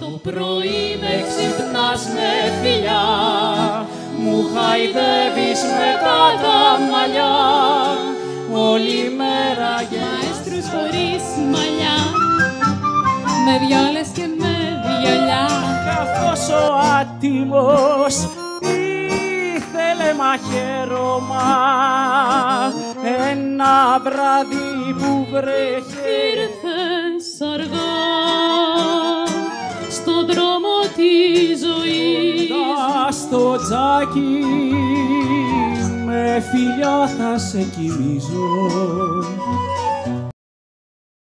Το πρωί με ξυπνάς με φιλιά. Μου χαϊδεύεις μετά τα μαλλιά όλη μέρα Μαέστρους χωρίς μαλλιά. Με βιόλες και με βιολιά καθώς ο άτιμος ήθελε μαχαίρωμα ένα βράδυ που βρέχε ήρθες στον δρόμο της ζωής. Τα στο τζάκι με φιλιά θα σε κοιμίζω